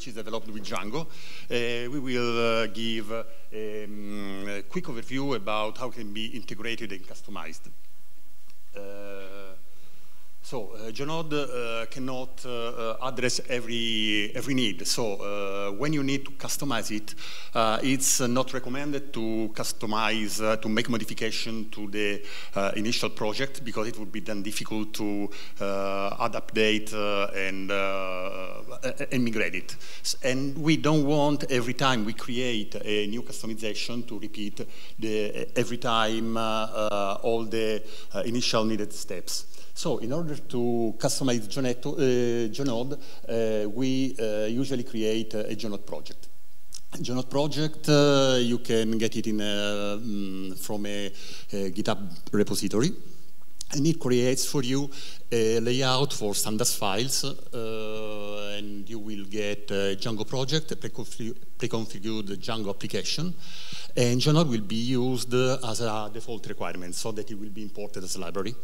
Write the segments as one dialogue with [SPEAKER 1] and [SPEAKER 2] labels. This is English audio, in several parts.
[SPEAKER 1] which is developed with Django. we will give um, a quick overview about how it can be integrated and customized. So uh, GeoNode uh, cannot uh, address every every need. So uh, when you need to customize it, uh, it's not recommended to customize to make modification to the initial project because it would be then difficult to add, update, and and migrate it. And we don't want every time we create a new customization to repeat the every time all the initial needed steps. So in order to customize GeoNode, uh, uh, we uh, usually create a GeoNode project. GeoNode project, you can get it in a, um, from a, a, GitHub repository. And it creates for you a layout for standard files, uh, and you will get a Django project, a pre-configured Django application. And GeoNode will be used as a default requirement so that it will be imported as a library.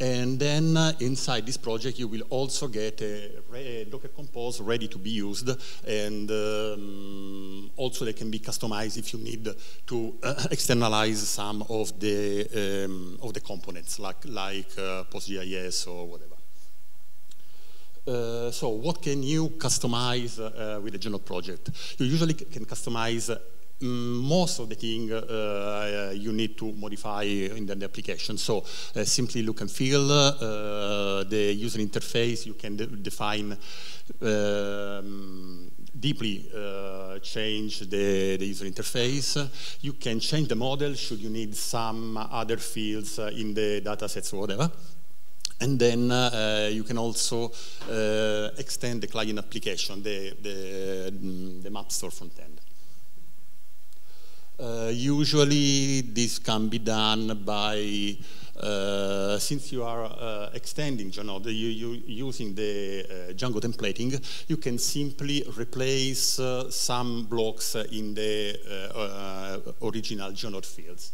[SPEAKER 1] And then uh, inside this project, you will also get a, a, Docker Compose ready to be used, and um, also they can be customized if you need to uh, externalize some of the um, of the components, like like uh, PostGIS or whatever. Uh, so what can you customize uh, with a GeoNode project? You usually can customize most of the thing uh, you need to modify in the application. So uh, simply look and feel, uh, the user interface, you can de define um, deeply uh, change the, the, user interface. You can change the model should you need some other fields uh, in the datasets or whatever. And then uh, you can also extend the client application, the, the, the MapStore front end. Uh, usually this can be done by, uh, since you are uh, extending GeoNode, you, you, using the uh, Django templating, you can simply replace uh, some blocks in the original GeoNode fields.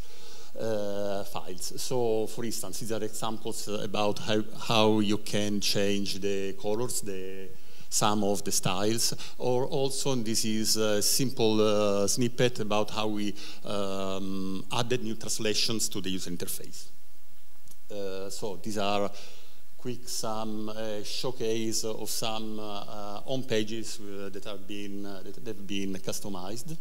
[SPEAKER 1] files. So, for instance, these are examples about how, how you can change the colors, the some of the styles, or also this is a simple uh, snippet about how we um, added new translations to the user interface. Uh, so these are quick some uh, showcase of some uh, uh, home pages that have been that have been customized.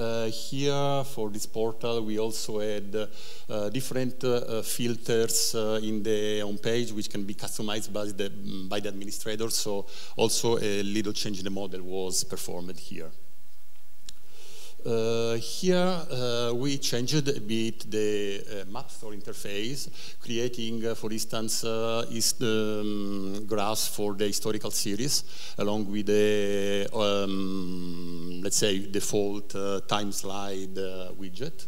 [SPEAKER 1] Uh, here for this portal we also had uh, different uh, filters in the home page which can be customized by the, by the administrator so also a little change in the model was performed here. Uh, here uh, we changed a bit the uh, MapStore interface, creating, uh, for instance, uh, is the um, graphs for the historical series, along with the, um, let's say, default uh, time slide widget.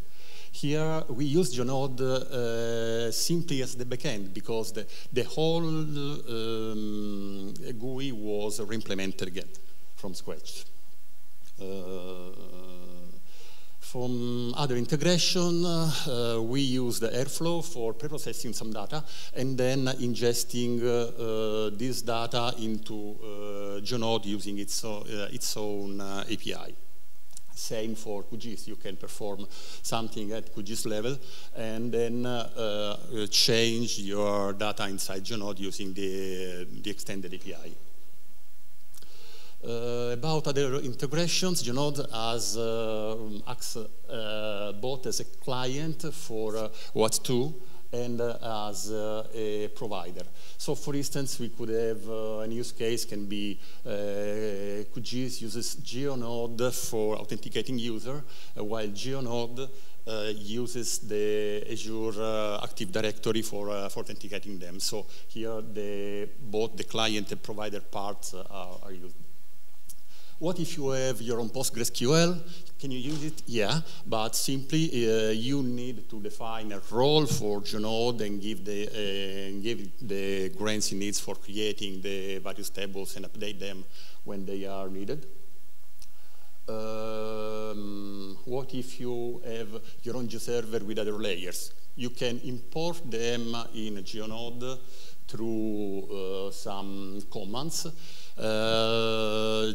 [SPEAKER 1] Here we use GeoNode simply as the backend because the, the whole um, GUI was re-implemented again from scratch. From other integration, uh, we use the Airflow for pre-processing some data and then ingesting uh, uh, this data into uh, GeoNode using its, uh, its own uh, API. Same for QGIS, you can perform something at QGIS level and then change your data inside GeoNode using the, the extended API. Uh, about other integrations, GeoNode has uh, acts uh, both as a client for uh, OAuth2 and uh, as uh, a provider. So for instance, we could have uh, a use case can be QGIS uses GeoNode for authenticating user, while GeoNode uh, uses the Azure uh, Active Directory for, uh, for authenticating them. So here the, both the client and provider parts are used. What if you have your own PostgreSQL? Can you use it? Yeah, but simply uh, you need to define a role for GeoNode and give the, uh, give the grants it needs for creating the various tables and update them when they are needed. Um, what if you have your own GeoServer with other layers? You can import them in Geonode through uh, some commands uh,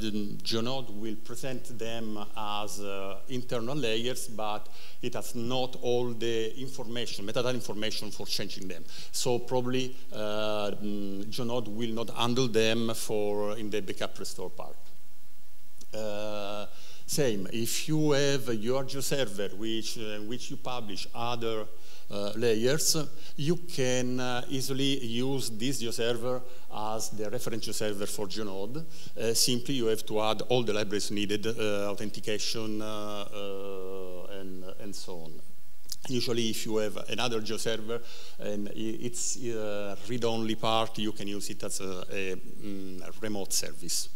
[SPEAKER 1] will present them as uh, internal layers, but it has not all the information, metadata information for changing them. So probably uh, GeoNode will not handle them for in the backup restore part. Uh, same, if you have your GeoServer which, uh, which you publish other uh, layers, you can uh, easily use this GeoServer as the reference GeoServer for GeoNode. Uh, simply, you have to add all the libraries needed, uh, authentication, and, and so on. Usually, if you have another GeoServer and it's read-only part, you can use it as a, a, mm, a remote service.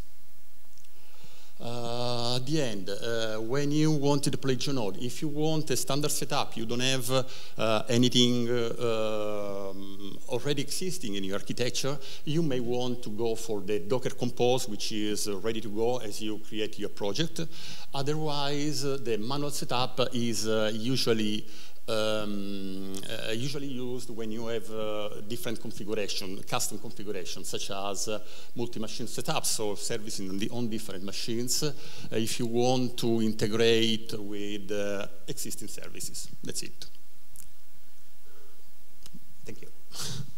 [SPEAKER 1] Uh, at the end, uh, when you want to deploy GeoNode, if you want a standard setup, you don't have uh, anything uh, um, already existing in your architecture, you may want to go for the Docker Compose, which is ready to go as you create your project. Otherwise, the manual setup is uh, usually um, uh, usually used when you have uh, different configuration, custom configuration, such as uh, multi-machine setups, or servicing on, the, on different machines, uh, if you want to integrate with uh, existing services. That's it. Thank you.